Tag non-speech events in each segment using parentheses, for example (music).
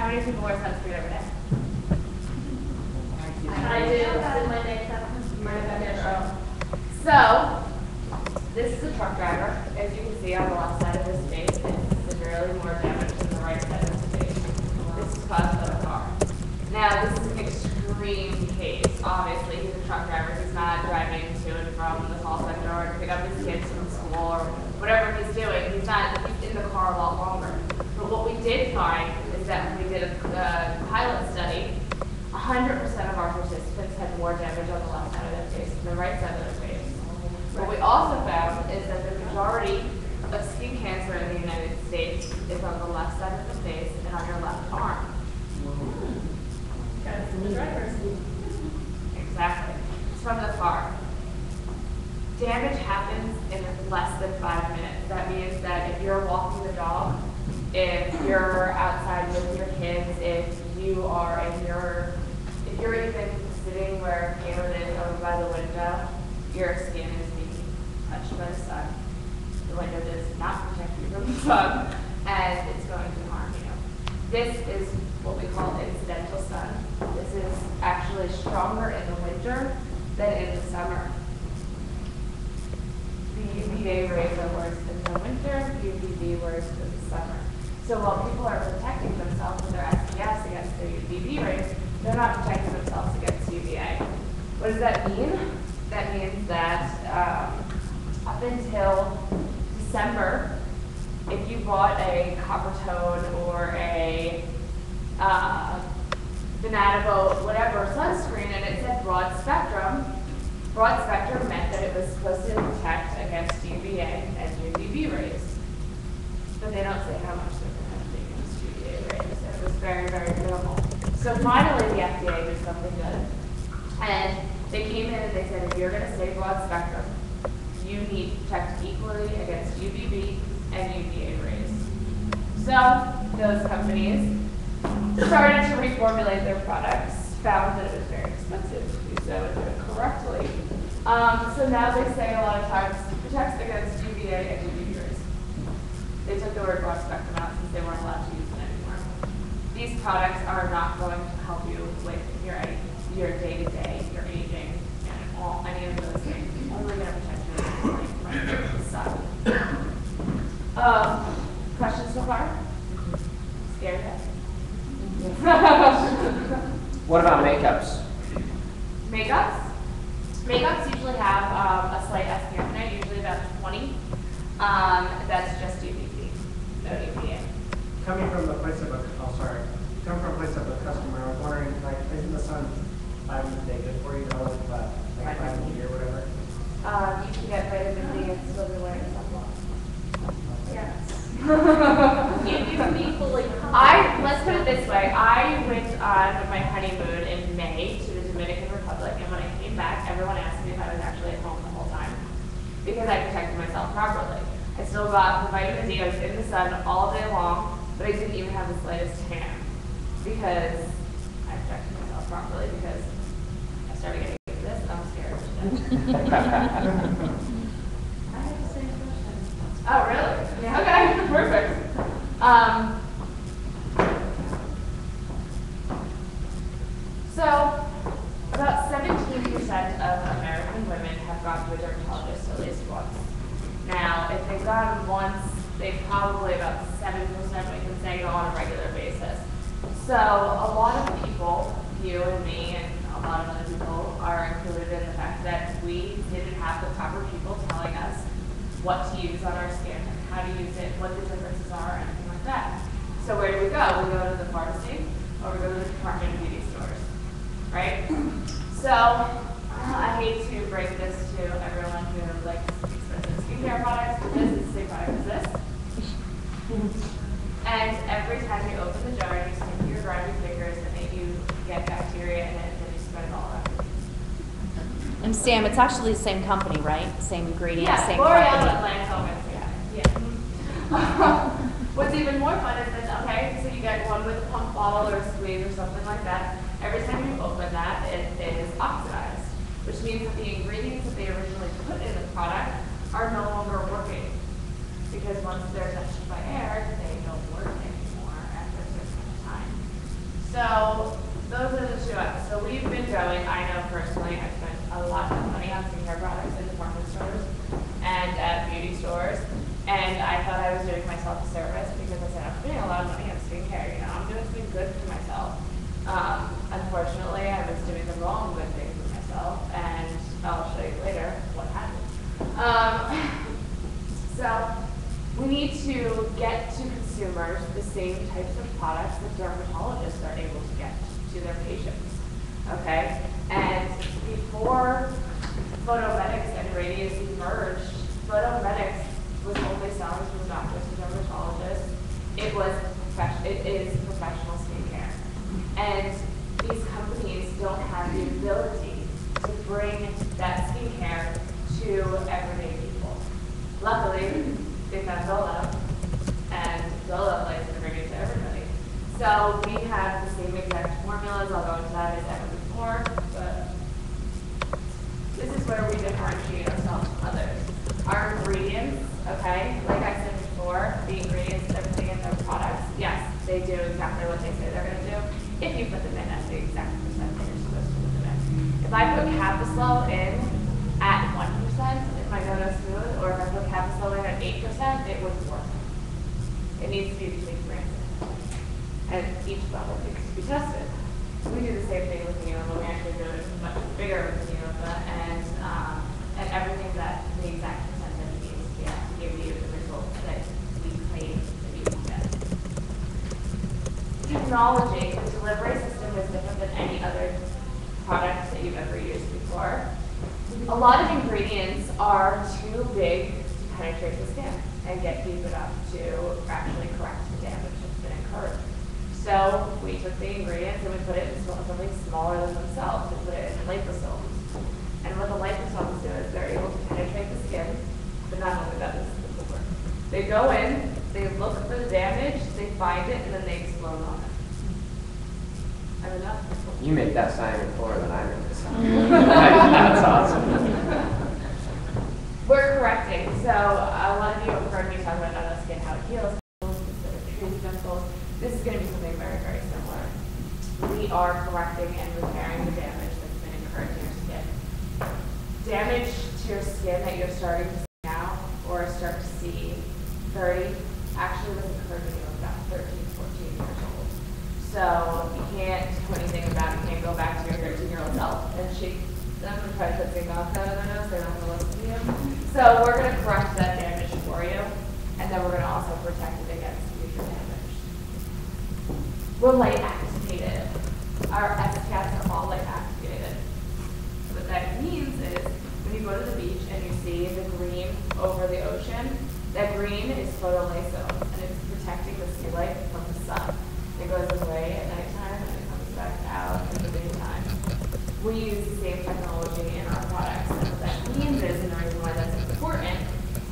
How many people wear sunscreen every day? I do, this is my day seven. So, this is a truck driver. As you can see on the left side of his face, it's severely more damaged than the right side of his face. This is caused by the car. Now, this is an extreme case. Obviously, he's a truck driver. He's not driving to and from the call center or to pick up his kids from school or whatever he's doing. He's not he's in the car a lot longer. But what we did find is that 100% of our participants had more damage on the left side of their face than the right side of their face. What we also found is that the majority of skin cancer in the United States is on the left side of the face and on your left arm. Exactly. It's from the far. Damage happens in less than 5 sun, and it's going to harm you. This is what we call incidental sun. This is actually stronger in the winter than in the summer. The UVA rays are worse in the winter, UVB worse in the summer. So while people are protecting themselves with their SPF against their UVB rays, they're not protecting themselves against UVA. What does? That means that um, up until December, if you bought a Coppertone or a uh, banana boat, whatever sunscreen, and it said broad spectrum, broad spectrum meant that it was supposed to protect against UVA and UVB rays. But they don't say how much they're protecting against UVA rays. It was very, very minimal. So finally, the FDA did something good. And they came in and they said, if you're going to say broad spectrum, you need to protect equally against UVB and UVA rays. So those companies started to reformulate their products, found that it was very expensive to do so and do it correctly. Um, so now they say a lot of times protects against UVA and UVB rays. They took the word broad spectrum out since they weren't allowed to use it anymore. These products are not going to help you with your your day to day, your aging, and all any of those things. Only going to protect you from sun. Um, questions so far? Scared? (laughs) What about makeups? Makeups? Makeups usually have um, a slight SPF in it, usually about 20. Um, that's just UVB, no UVA. Coming from the place of a, oh, sorry, coming from a place of a customer, I was wondering, like, isn't the sun five minutes a day good for you, to always, uh, like five minutes a year, whatever? Um, you can get vitamin D and still be wearing sunblock. Yes. you, You can be fully. I, let's put it this I went on my honeymoon in May to the Dominican Republic, and when I came back, everyone asked me if I was actually at home the whole time, because I protected myself properly. I still got the vitamin D, I was in the sun all day long, but I didn't even have the slightest tan, because I protected myself properly, because I started getting into this, and I'm scared to death. I have the same question. Oh, really? Yeah. Okay, perfect. Um, so, about 17% of American women have gone to a dermatologist at least once. Now, if they've gone once, they probably about 7% we can say go on a regular basis. So, a lot of people, you and me and a lot of other people, are included in the fact that we didn't have the proper people telling us what to use on our skin, how to use it, what the differences are, anything like that. So where do we go? We go to the pharmacy or we go to the Department of Beauty stores, right? (clears throat) So I hate to break this to everyone who likes expensive skincare products, but this is the same product as this. And every time you open the jar, you stick your grimy fingers and then you get bacteria in it and then you spread it all around. And Sam, it's actually the same company, right? Same ingredients, Yeah, same L'Oreal company. Lancome, yeah. yeah. (laughs) What's even more fun is that, okay, so you get one with a pump bottle or a squeeze or something like that. Every time you open that, it is oxidized, which means that the ingredients that they originally put in the product are no longer working. Because once they're touched by air, they don't work anymore after a certain time. So those are the two items. So we've been going, I know personally, I spent a lot of money on skincare products in department stores and at beauty stores. And I thought I was doing myself a service because I said, I'm spending a lot of money on skincare, you know, I'm doing something good for myself. Um, unfortunately, I was doing the wrong good thing for myself and I'll show you later what happened. Um, so we need to get to consumers the same types of products that dermatologists are able to get to their patients. Okay? And before PhotoMedex and radius emerged, PhotoMedex was only selling to doctors and dermatologists. It was profession, it is professional skincare. And these companies don't have the ability to bring that skincare to everyday people. Luckily, they found Zolo, and Zolo likes to bring it to everybody. So we have the same exact formulas, I'll go into that as ever before, but this is where we differentiate ourselves from others. Our ingredients, okay, like I said before, the ingredients that are putting in their products, yes, they do exactly what they say they're gonna do, if you put them in at the exact percent that you're supposed to put them in. If I put Capisol in at one percent, it might go no smooth, or if I put Capisol in at eight percent, it wouldn't work. It needs to be between grams. And each level needs to be tested. We do the same thing with Neova, we actually do it much bigger with Neova, and, um, and everything that the exact percentage needs to be at to give you the results that we claim that you can get. The delivery system is different than any other product that you've ever used before. A lot of ingredients are too big to penetrate the skin and get deep enough to actually correct the damage that's been incurred. So we took the ingredients and we put it in something smaller than themselves, we put it in liposomes. And what the liposomes do is they're able to penetrate the skin, but not only that. They go in, they look for the damage, they find it, and then they explode on it. I have enough. You make that sign before than I make the sign. (laughs) That's awesome. We're correcting, so a lot of you have heard me talk about not skin, how it heals, specific trees, pimples. This is gonna be something very, very similar. We are correcting and repairing the damage that's been incurred to your skin. Damage to your skin that you're starting to see now, or start to see thirty, actually was incurred when you were about 13, 14 years old. So you can't do anything about it, you can't go back to your thirteen-year-old self and shake them and try to put zinc oxide in their nose, they're not gonna listen to you. So we're gonna correct that damage for you, and then we're gonna also protect it against future damage. We're light activated. Our SCATs are all light activated. What that means is, when you go to the beach and you see the green over the ocean, that green is photolyase, and it's protecting the sea life from the sun. It goes away at nighttime and it comes back out in the daytime. We use the same technology in our products, and what that means is, and the reason why that's important,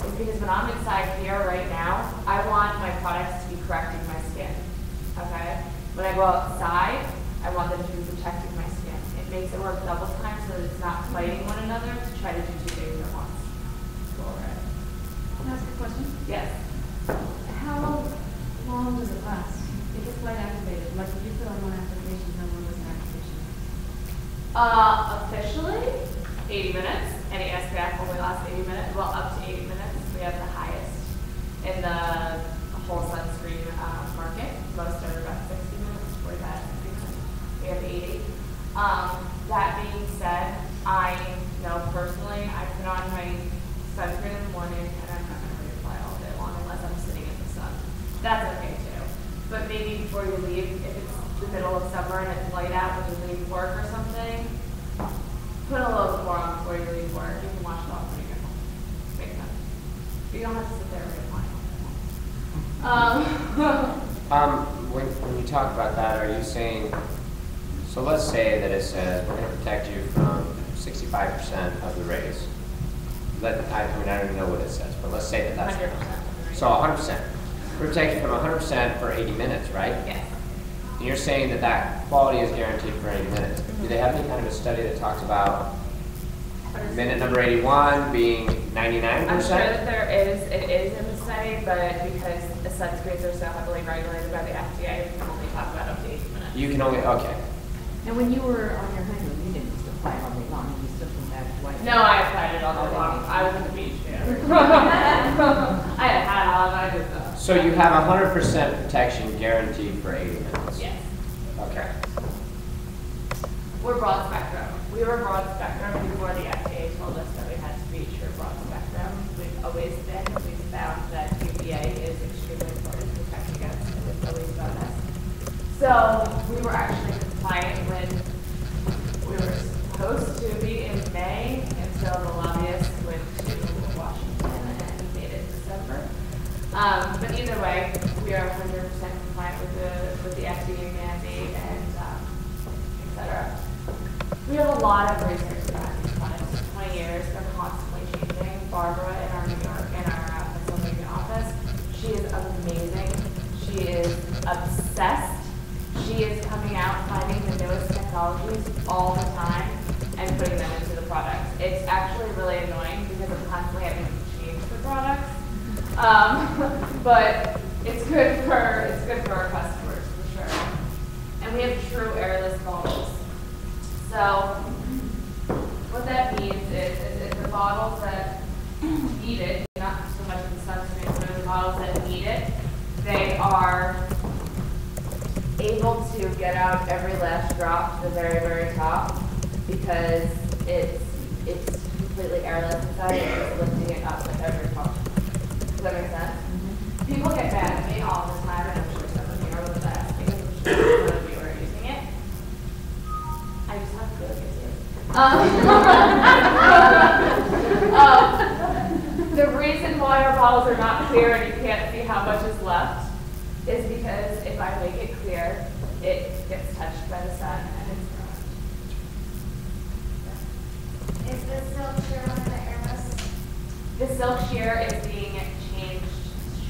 is because when I'm inside here right now, I want my products to be correcting my skin, okay? When I go outside, I want them to be protecting my skin. It makes it work double time so that it's not fighting one another to try to do two things at once. Go over it. Can I ask a question? Yes. How long does it last? If it's light activated, like if you put on one application, how long does the activation? Uh, officially, 80 minutes. Any SPF only lasts 80 minutes, well, up to 80 minutes. We have the highest in the whole sunscreen uh, market. Most are about 60 minutes, 45, 60 minutes. We have 80. Um, that being said, I know personally, I put on my sunscreen in the morning and I'm not going to reapply all day long unless I'm sitting in the sun. That's okay too. But maybe before you leave, if it's the middle of summer and it's light out, when you leave work or something, put a little bit more on before you leave work. You can wash it off when you get home. Makes sense. You don't have to sit there and reapply all. Um, (laughs) Um, when, when you talk about that, are you saying, so let's say that it says, we're gonna protect you from sixty-five percent of the rays. Let, I, I mean, I don't even know what it says, but let's say that that's. 100%. So hundred percent. Protect you from hundred percent for eighty minutes, right? yes. And you're saying that that quality is guaranteed for eighty minutes. Do they have any kind of a study that talks about minute number eighty-one being ninety-nine I'm sure that there is, it is in the study, but because the sunscreens are so heavily regulated by the FDA, we can only talk about up to 80 minutes. You can only, okay. And when you were on your honeymoon, you didn't just apply all day long, you still come back white. No, I applied it all day long. I was at the beach, yeah. (laughs) (laughs) I had a hat on, I did the. So you have hundred percent protection guaranteed for eighty minutes? Yes. Okay. We're broad spectrum. We were broad spectrum before the FDA told us that we had to reach for broad spectrum. We've always been, we've found that UVA is extremely important to protect against, and it's always done this. So we were actually compliant when we were supposed to be in May until the lobbyists went to Washington and made it December. Um, but either way, we are hundred percent compliant with the, with the FDA mandate and, um, et cetera. We have a lot of research about these products, twenty years, they're constantly changing. Barbara in our New York, in our uh, Pennsylvania office, she is amazing. She is obsessed. She is coming out, finding the newest technologies all the time and putting them into the products. It's actually really annoying because I'm constantly having to change the products. Um, but it's good for, it's good for our customers, for sure. And we have true airless bottles. So what that means is, is, is the bottles that (clears throat) need it, not so much the sunscreen, but the bottles that need it, they are able to get out every last drop to the very, very top because it's, it's completely airless inside, it's lifting it up with every pump. Does that make sense? People get mad at me all the time, and I'm sure some of you are with that, because I'm sure some of you are using it. I just have to go get you. Um, (laughs) (laughs) Um, (laughs) the reason why our bottles are not clear and you can't see how much is left is because if I make it clear, it gets touched by the sun and it's ruined. Is the silk sheer one of the airless? The silk sheer is being changed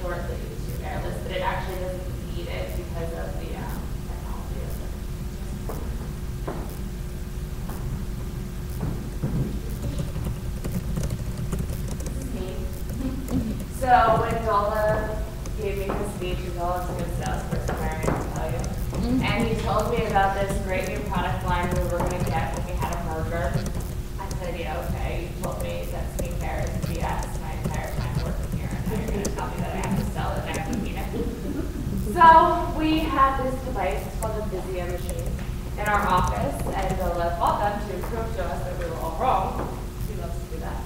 shortly to airless, but it actually doesn't need it because of the um, technology of it. This is me. So when Dola gave me he's all a good salesperson, Mary, I'll tell you. And he told me about this great new product line we were gonna get when we had a merger. I said, yeah, okay, you told me that skincare is BS my entire time working here, and now you're gonna tell me that I have to sell it and I have to meet it. So we had this device called a VISIA machine in our office, and Dola bought them to prove to us that we were all wrong. She loves to do that.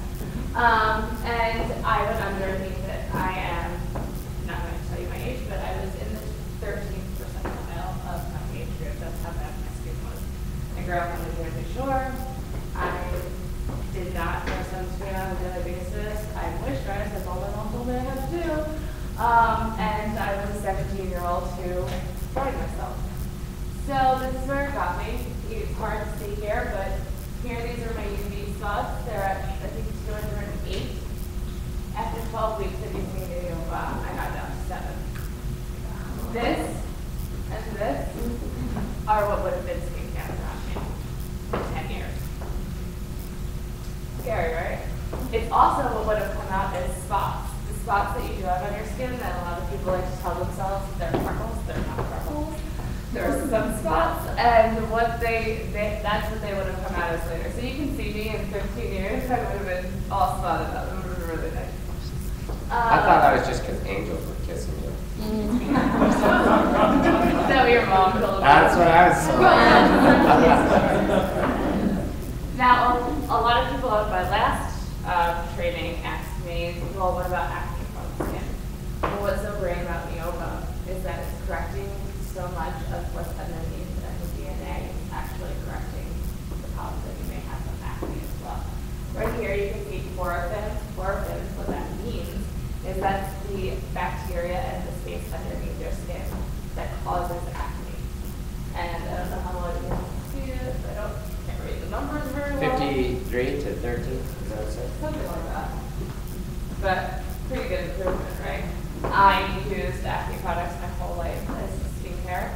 Um, and I went underneath it. I am not going to tell you my age, but I was in the 13th percentile of my age group. That's how bad my skin was. I grew up on the Jersey Shore. I did not wear sunscreen on a daily basis. I moisturized, as all my mom told me I had to do. Um, and I was a 17 year old who tried myself. So this is where it got me. It's hard to see here, but here these are my UV spots. They're at, I think, 208. After 12 weeks of using the Nova, I got down to seven. This and this are what would have been skin cancer on me in 10 years. Scary, right? It's also what would have come out as spots. The spots that you do have on your skin that a lot of people like to tell themselves that they're freckles, they're not freckles. There are some spots, and what they, they, that's what they would have come out as later. So you can see me in 15 years, I would have been all spotted up. It would have been really nice. I thought that was um, just because angels were kissing you. (laughs) So your mom told me. That's what I was. (laughs) Now, of my last uh, training asked me, well, what about acne prone skin? Well, what's so great about Neova is that it's correcting so much of what's underneath in the DNA, It's actually correcting the problems that you may have with acne as well. Right here, you can see chlorophylls. Chlorophylls, what that means is that's the bacteria and the space underneath your skin that causes 53 to 13, is that what it says? Something like that. But pretty good improvement, right? I used acne products my whole life as skincare.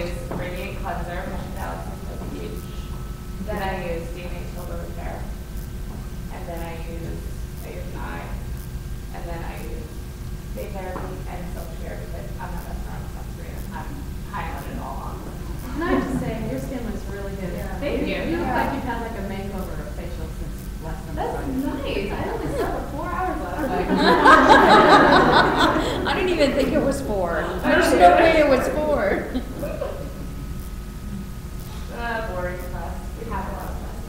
Use Radiant Cleanser, Michelle Alexander Beach. Then I use DNA Total Repair. And then I use, I use an eye. And then I use day therapy and self-care because I'm not a strong sunscreen. I'm high on it all. And I have to say, your skin looks really good. Thank you. You look like you've had like a makeover or facial since last summer. That's nice. I only slept for four hours last night. I didn't even think it was four. There's no way it was four. Uh, boring class. We have a lot of class.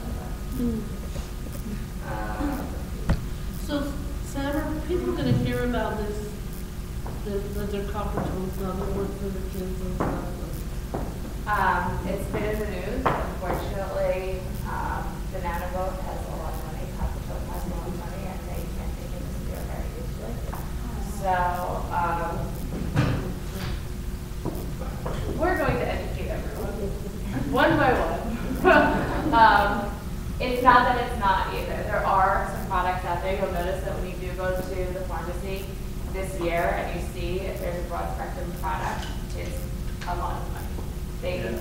Uh, So, Sam, are people gonna hear about this, that, that their confidence not gonna work for the kids and stuff? Um, it's been in the news, unfortunately, um, the Nanovote has a lot of money, Capital has a lot of money, and they can't take it this year very easily. So, um, we're going to educate everyone, one by one. (laughs) Um, it's not that it's not either, there are some products out there, you'll notice that when you do go to the pharmacy this year and you see if there's a broad spectrum product, it's a lot of money. They,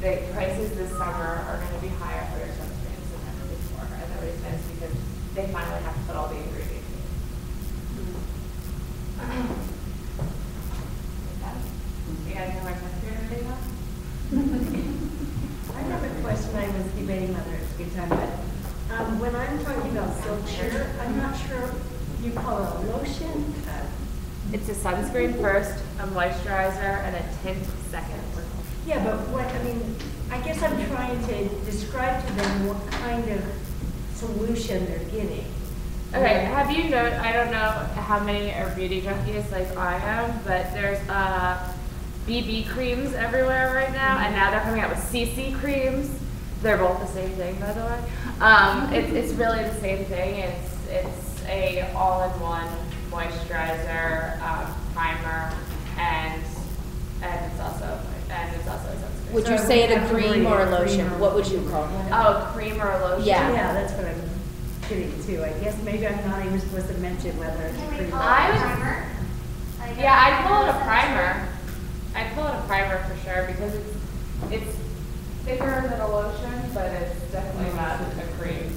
the prices this summer are gonna be higher for your sunscreens than ever before, and the reason is because they finally have to put all the ingredients in. You guys know my sunscreen today now? I have a question I was debating whether it's a good time, but um, when I'm talking about silk sheer, I'm not sure, you call it a lotion? It's a sunscreen first, a moisturizer, and a tint second. Yeah, but what, I mean, I guess I'm trying to describe to them what kind of solution they're getting. Okay, have you know, I don't know how many are beauty junkies like I am, but there's, uh, BB creams everywhere right now, and now they're coming out with CC creams. They're both the same thing, by the way. Um, it's, it's really the same thing. It's, it's a all-in-one moisturizer, um, primer, and, and it's also, and it's also a sunscreen. Would you So say we it a have to cream worry or a about cream lotion? or- What would you call it? Oh, cream or a lotion? Yeah. Yeah, that's what I'm getting to. I guess maybe I'm not even supposed to mention whether it's a Can we cream. call I it a was- primer? Like Yeah, I'd call it a primer primer. I'd call it a primer for sure because it's, it's thicker than a lotion, but it's definitely not a cream.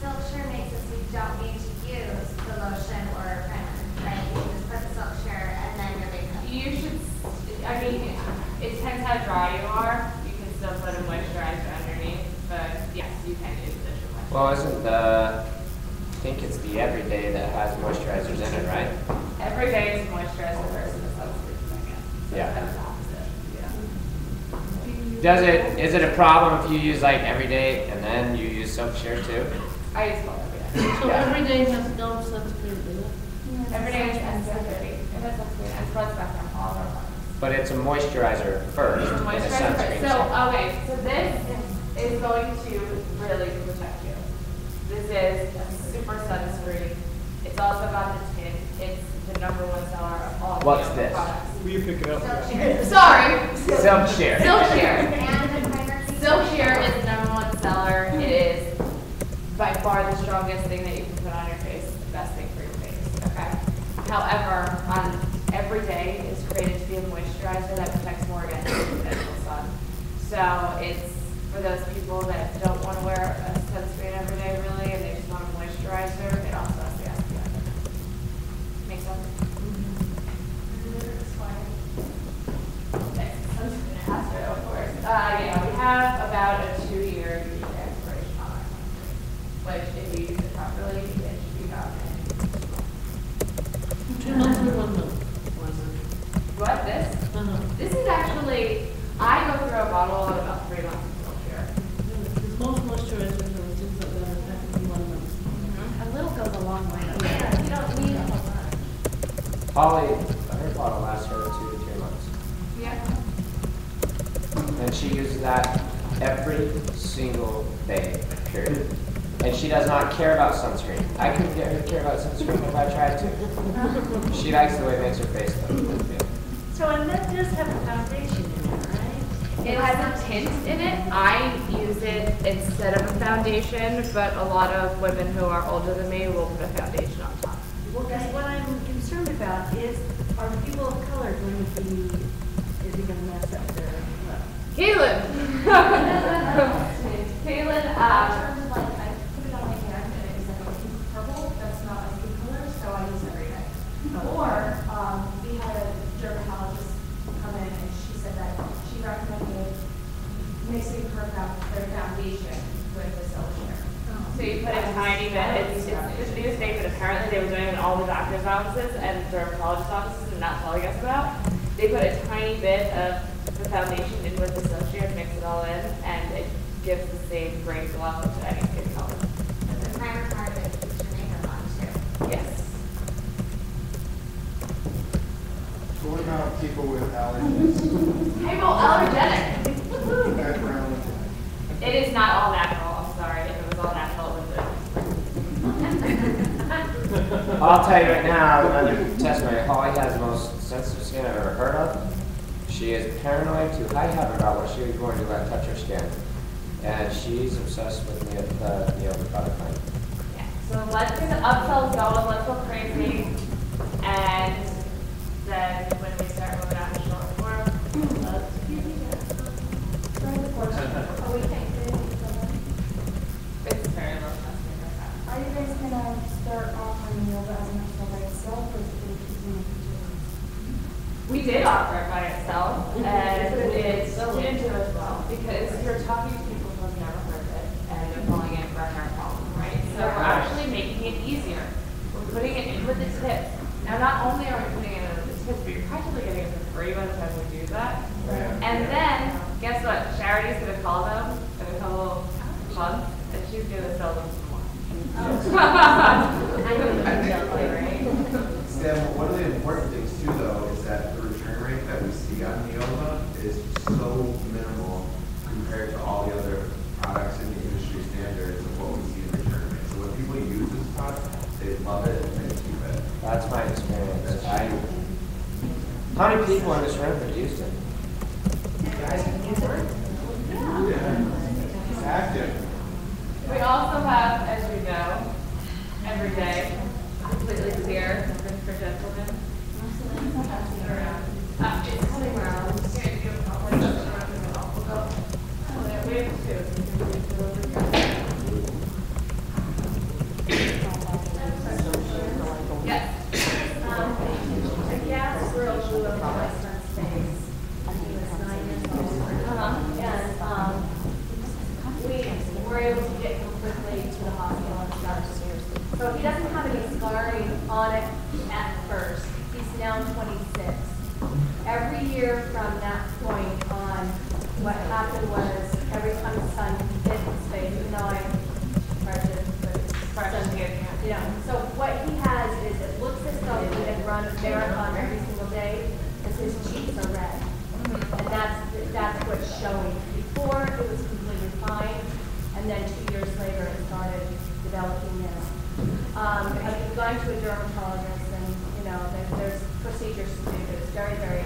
Silk sheer makes it so you don't need to use the lotion or a primer, right? You just put the silk sheer and then your makeup. You should, s- I mean, it depends how dry you are. You can still put a moisturizer underneath, but yes, you can use additional moisturizer. Well, isn't the, I think it's the everyday that has moisturizers in it, right? Every day is moisturizer versus a sunscreen second. So Yeah. it's opposite, yeah. Does it, is it a problem if you use like every day and then you use soap share too? I use both every day. So Yeah. every day has no sunscreen in it? Every day is SPF and it's sunscreen, and blood spectrum, all of our products. But it's a moisturizer first and a Moisturizer sunscreen first. So, second. okay, so this is going to really protect you. This is a super sunscreen. It's also got the tint. It's the number one seller of all What's the this? products. Will you pick it up? Sorry. Silk share. Silk Sheer. And (laughs) the. Silk Sheer is the number one seller. It is by far the strongest thing that you can put on your face. The best thing for your face, okay? However, on every day is created to be a moisturizer that protects more against the potential sun. So it's for those people that don't want to wear a sunscreen every day really, and they just want a moisturizer, it also has the SPF. Make sense? Okay, sunscreen to, of course. Uh, yeah, we have about a two-year usually expiration on our sunscreen, which if you use it properly, it should be gone in Two months or one month? Or is it- What, this? Uh-huh. This is actually, I go through a bottle in about three months of Silk Sheer. Because most moisturizers and things like that are packed in one month. A little goes a long way. Yeah, you don't need a whole lot. Holly, i her bottle lasts her two to three months. Yeah. And she uses that every single day, period. And she does not care about sunscreen. I couldn't get her to care about sunscreen if I tried to. (laughs) She likes the way it makes her face look. So, and that does have a foundation in it, right? It has a tint in it. I use it instead of a foundation, but a lot of women who are older than me will put a foundation on top. Well, because what I'm concerned about is, are people of color going to be, is it gonna mess up their look? Caitlin. Caitlin, In um, terms of like, I put it on my hand and it was like a pink purple, that's not my skin color, so I use it every day. Or, um, we had a dermatologist come in and she said that she recommended mixing her, found- their foundation with the silk sheer. so you put a tiny bit, it's, it's it's a new mistake, but apparently they were doing it in all the doctor's offices and dermatologist offices and not telling us about. They put a tiny bit of the foundation in with the silk sheer, mix it all in, and it gives the same great glow to any skin color. And the primer part of it keeps your makeup on too. Yes. So what about people with (laughs) allergies? Hypoallergenic. Background, It is not all natural, I'm sorry, if it was all natural, it would I'll tell you right now, under testimony, Holly has the most sensitive skin I've ever heard of. She is paranoid to high heaven about what she is going to let touch her skin. And she's obsessed with the, the, the other product line. Yeah, so let's get the upsells going, let's go crazy, and then when we start moving out to short form, let's Are (laughs) oh, we thinking, It's very low customer. Are you guys gonna start offering yoga as an extra by itself, or is it gonna continue to We did offer it by itself, mm-hmm. and it's didn't do as well, because you're talking to people who have never heard of it, and they're calling it for a hair problem, right? So we're actually making it easier. We're putting it in with the tips. Now, not only are we putting it in with the tips, but you're practically getting it for free by the time we do that. And then, guess what? Charity's gonna call them in a couple months, and she's gonna sell them some more. I oh (laughs) know you don't play, right? Sam, one of the important things too, though, is that the return rate that we see on Neova is so minimal compared to all the other products in the industry standards of what we see in return rate. So when people use this product, they love it and they keep it. That's my experience. I, how many people on this room have used it? It's active. We also have, as you know, every day, completely clear for gentlemen. Uh, it's coming around. Here, you go. I'll let you know. We'll go. Oh, there, We have two. We can do two over here. Yes. Um, a gas girl blew up my son's face. He was nine years old. Uh-huh. And, um, we were able to get him quickly to the hospital and stuff. So he doesn't have any scarring on it at first. He's now twenty-six. Every year from that point on, what happened was, every time the sun hit his face, even though I tried to, but it's Fresh sun- skin, yeah. Yeah, so what he has is, it looks as though he had run a marathon every single day, because his cheeks are red. And that's, that's what's showing. Before, it was completely fine, and then two years later, it started developing this. Um, I've been going to a dermatologist, and, you know, there, there's procedures to do, but it's very, very